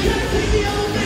on, let that do